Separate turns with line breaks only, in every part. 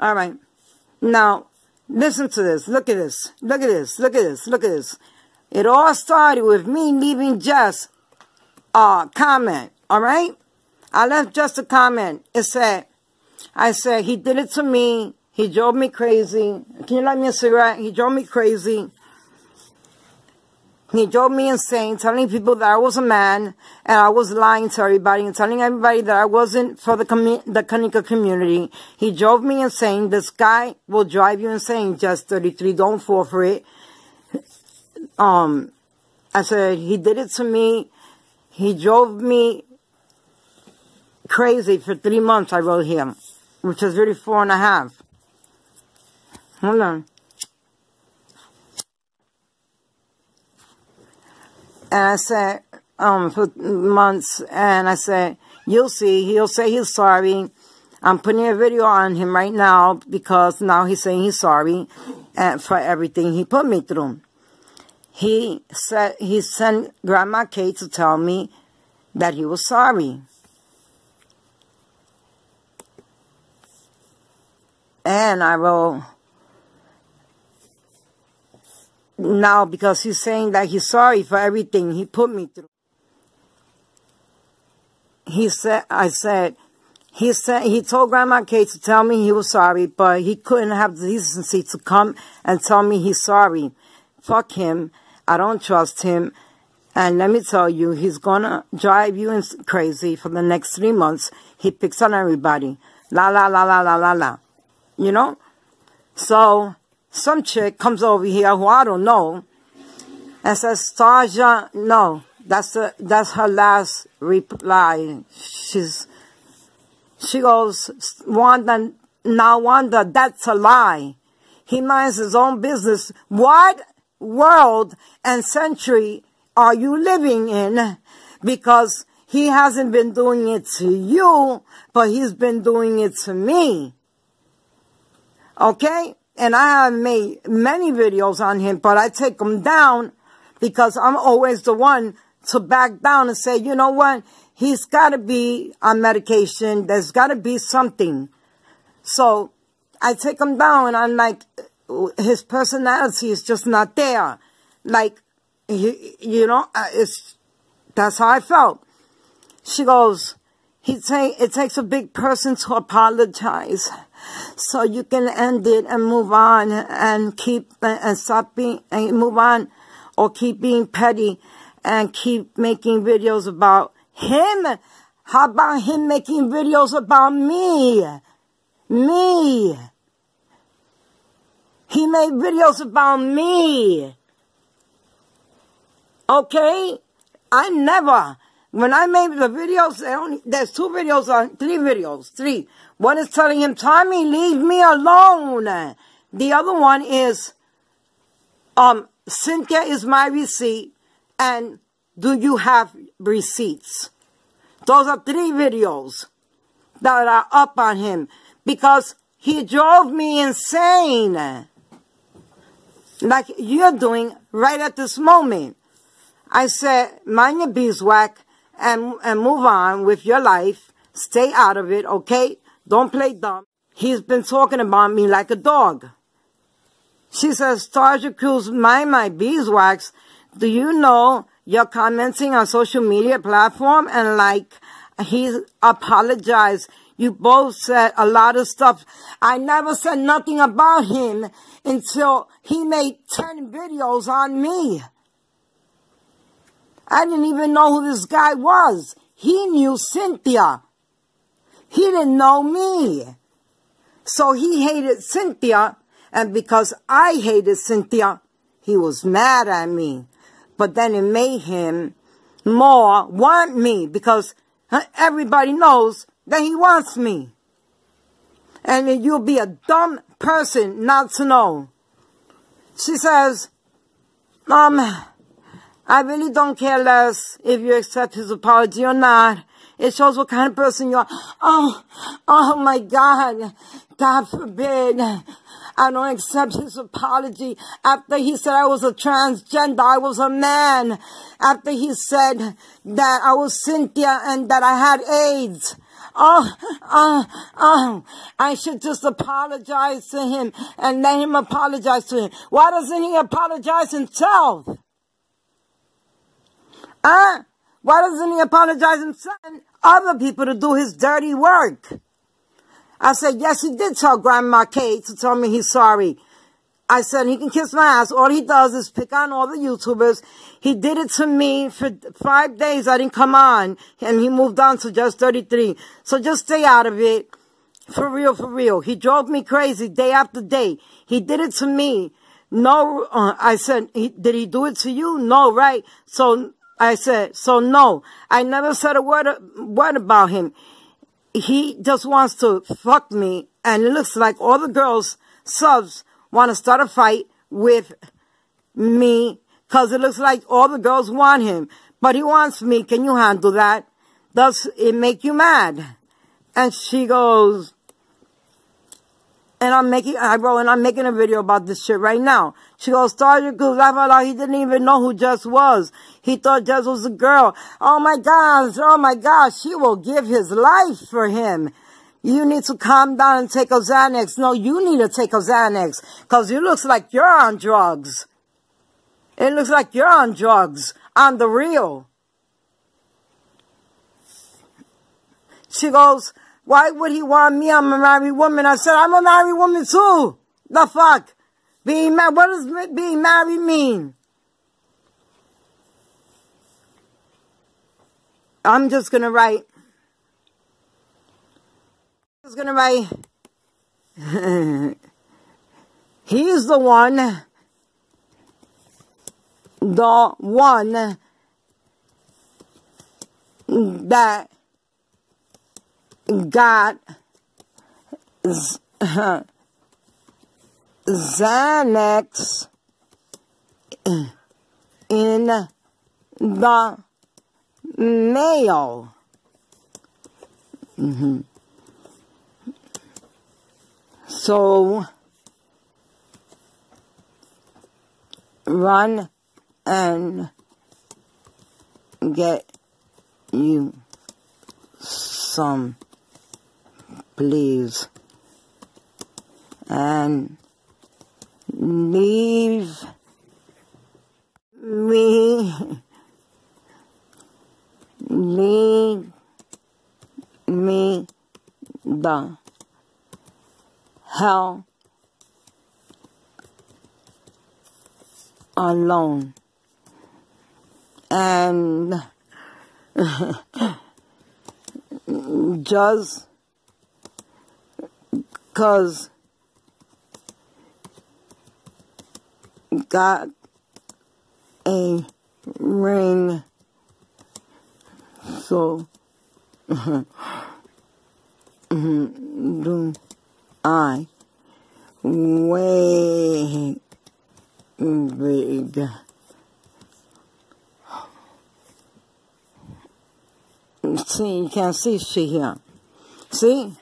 All right. Now, listen to this. Look at this. Look at this. Look at this. Look at this. It all started with me leaving Jess a comment. All right. I left just a comment. It said, I said, he did it to me. He drove me crazy. Can you light me a cigarette? He drove me crazy. He drove me insane, telling people that I was a man and I was lying to everybody and telling everybody that I wasn't for the commu- the Kanika community. He drove me insane. This guy will drive you insane, just 33. Don't fall for it. Um, I said, he did it to me. He drove me crazy for three months, I wrote him, which is really four and a half. Hold on. And I said, um, for months, and I said, you'll see, he'll say he's sorry. I'm putting a video on him right now because now he's saying he's sorry and for everything he put me through. He said, he sent Grandma Kate to tell me that he was sorry. And I wrote, now because he's saying that he's sorry for everything he put me through. He said, I said, he said, he told Grandma Kate to tell me he was sorry, but he couldn't have the decency to come and tell me he's sorry. Fuck him. I don't trust him. And let me tell you, he's gonna drive you crazy for the next three months. He picks on everybody. La la la la la la la. You know? So, some chick comes over here who I don't know and says, Starrzza, no, that's the, that's her last reply. She's, she goes, Wanda, now Wanda, that's a lie. He minds his own business. What world and century are you living in? Because he hasn't been doing it to you, but he's been doing it to me. Okay? And I have made many videos on him, but I take them down because I'm always the one to back down and say, you know what? He's got to be on medication. There's got to be something. So I take him down and I'm like, his personality is just not there. Like, he, you know, uh, it's, that's how I felt. She goes, it takes a big person to apologize so you can end it and move on and keep uh, and stop being and move on or keep being petty and keep making videos about him. How about him making videos about me? Me. He made videos about me. Okay? I never, when I made the videos, only, there's two videos on, three videos, three. One is telling him, Tommy, leave me alone. The other one is, um, Cynthia is my receipt, and do you have receipts? Those are three videos that are up on him because he drove me insane. Like you're doing right at this moment. I said, mind your beeswax and, and move on with your life. Stay out of it, okay? Don't play dumb. He's been talking about me like a dog. She says, Starrzza Cruz, mind my beeswax. Do you know you're commenting on social media platform and like he apologized. You both said a lot of stuff. I never said nothing about him until he made 10 videos on me. I didn't even know who this guy was. He knew Cynthia. He didn't know me. So he hated Cynthia, and because I hated Cynthia, he was mad at me. But then it made him more want me because everybody knows that he wants me. And you'll be a dumb person not to know. She says, um, I really don't care less if you accept his apology or not. It shows what kind of person you are. Oh, oh my God. God forbid. I don't accept his apology. After he said I was a transgender, I was a man. After he said that I was Cynthia and that I had AIDS. oh, oh, oh, I should just apologize to him and let him apologize to him. Why doesn't he apologize himself? Huh? Why doesn't he apologize and send other people to do his dirty work? I said, yes, he did tell Grandma Kate to tell me he's sorry. I said, he can kiss my ass. All he does is pick on all the YouTubers. He did it to me for five days. I didn't come on. And he moved on to just 33. So just stay out of it. For real, for real. He drove me crazy day after day. He did it to me. No, uh, I said, he, did he do it to you? No, right? So I said, so no. I never said a word, word about him. He just wants to fuck me. And it looks like all the girls, subs, want to start a fight with me because it looks like all the girls want him. But he wants me. Can you handle that? Does it make you mad? And she goes, and I'm making, I wrote, and I'm making a video about this shit right now. She goes, Sergeant Kuzafala, he didn't even know who Jess was. He thought Jess was a girl. Oh my gosh, oh my gosh, she will give his life for him. You need to calm down and take a Xanax. No, you need to take a Xanax because it looks like you're on drugs. It looks like you're on drugs. On the real. She goes, why would he want me? I'm a married woman. I said, I'm a married woman too. The fuck? Being married, what does being married mean? I'm just to write is going to write, he's the one, the one that got Xanax in the mail. Mm-hmm. So run and get you some, please. And leave me, leave me the hell alone. And just because got a ring so do I way big. See, you can't see she here. See?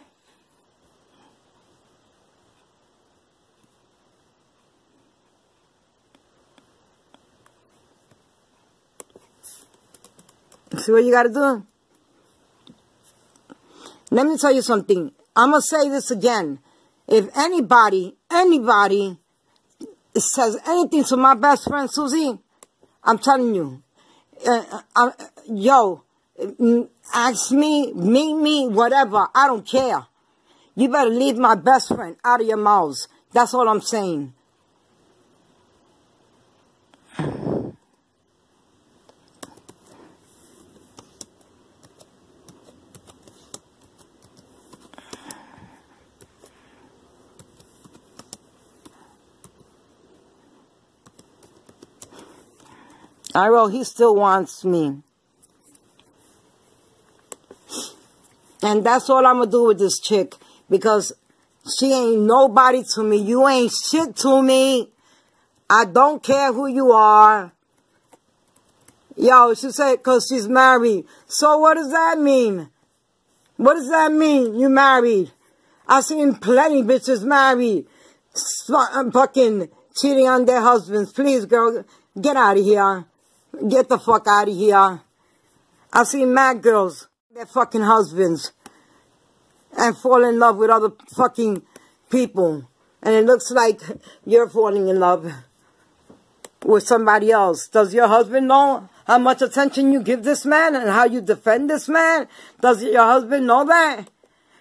See what you gotta do? Let me tell you something. I'm gonna say this again. If anybody, anybody says anything to my best friend Suzi, I'm telling you, uh, uh, uh, yo, ask me, meet me, whatever. I don't care. You better leave my best friend out of your mouths. That's all I'm saying. I wrote, he still wants me. And that's all I'm going to do with this chick. Because she ain't nobody to me. You ain't shit to me. I don't care who you are. Yo, she said because she's married. So what does that mean? What does that mean? You married. I've seen plenty bitches married. Uh, fucking cheating on their husbands. Please, girl, get out of here. Get the fuck out of here. I've seen mad girls, their fucking husbands. and fall in love with other fucking people. And it looks like you're falling in love with somebody else. Does your husband know how much attention you give this man and how you defend this man? Does your husband know that?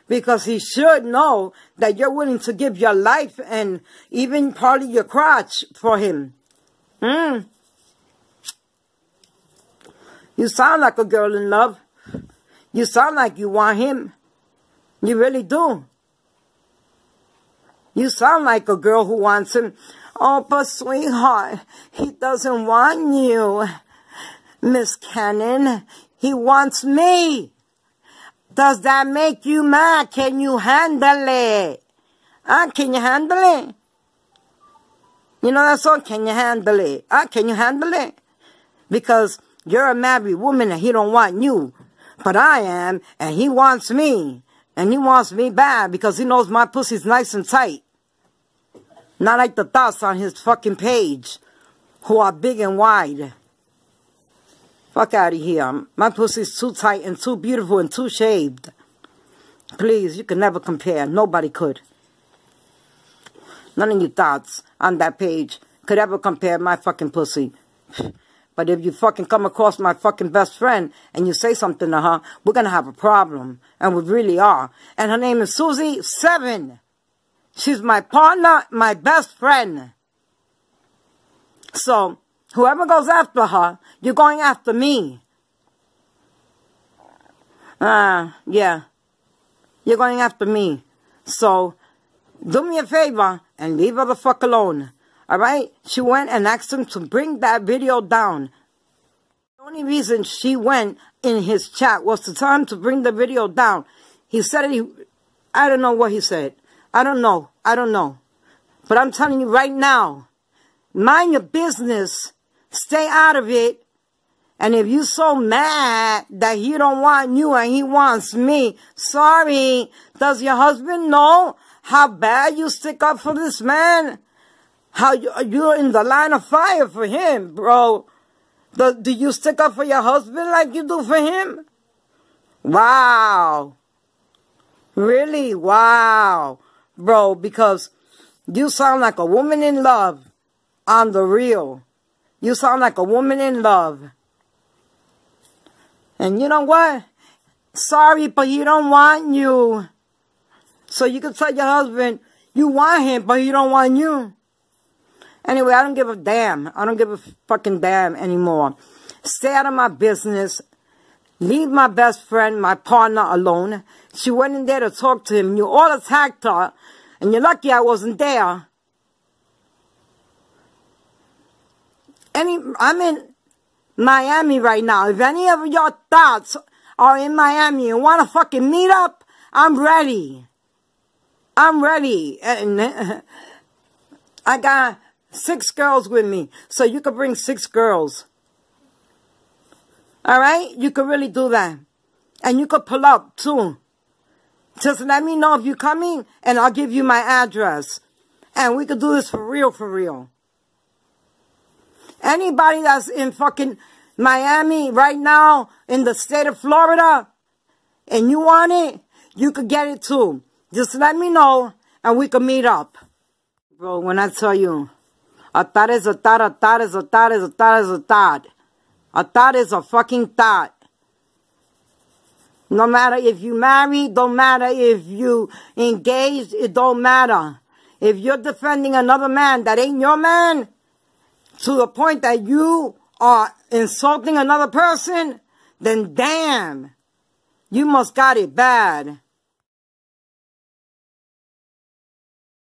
Because he should know that you're willing to give your life and even part of your crotch for him. Hmm. You sound like a girl in love. You sound like you want him. You really do. You sound like a girl who wants him. Oh, but sweetheart, he doesn't want you. Miss Cannon, he wants me. Does that make you mad? Can you handle it? Ah, can you handle it? You know that song? Can you handle it? Ah, can you handle it? Because you're a married woman and he don't want you. But I am, and he wants me. And he wants me bad because he knows my pussy's nice and tight. Not like the thoughts on his fucking page, who are big and wide. Fuck out of here. My pussy's too tight and too beautiful and too shaved. Please, you can never compare. Nobody could. None of your thoughts on that page could ever compare my fucking pussy. But if you fucking come across my fucking best friend and you say something to her, we're to have a problem. And we really are. And her name is Suzi Seven. She's my partner, my best friend. So, whoever goes after her, you're going after me. Ah, uh, yeah. You're going after me. So, do me a favor and leave her the fuck alone. Alright? She went and asked him to bring that video down. The only reason she went in his chat was to tell him to bring the video down. He said he, I don't know what he said. I don't know. I don't know. But I'm telling you right now, mind your business. Stay out of it. And if you're so mad that he don't want you and he wants me, sorry. Does your husband know how bad you stick up for this man? How you, you're in the line of fire for him, bro. Do, do you stick up for your husband like you do for him? Wow. Really? Wow bro, because you sound like a woman in love on the real. You sound like a woman in love. And you know what? Sorry, but he don't want you. So you can tell your husband you want him, but he don't want you. Anyway, I don't give a damn. I don't give a fucking damn anymore. Stay out of my business. Leave my best friend, my partner alone. She went in there to talk to him. You all attacked her. And you're lucky I wasn't there. Any, I'm in Miami right now. If any of your thoughts are in Miami and want to fucking meet up, I'm ready. I'm ready. And I got six girls with me. So you could bring six girls. All right? You could really do that. And you could pull up too. Just let me know if you're coming and I'll give you my address. And we could do this for real, for real. Anybody that's in fucking Miami right now in the state of Florida and you want it, you could get it too. Just let me know and we could meet up. Bro, when I tell you, a thought is a thought, a thought is a thought is a thought is a thought. A thought is a fucking thought. No matter if you married, don't matter if you engaged, it don't matter. If you're defending another man that ain't your man, to the point that you are insulting another person, then damn, you must got it bad.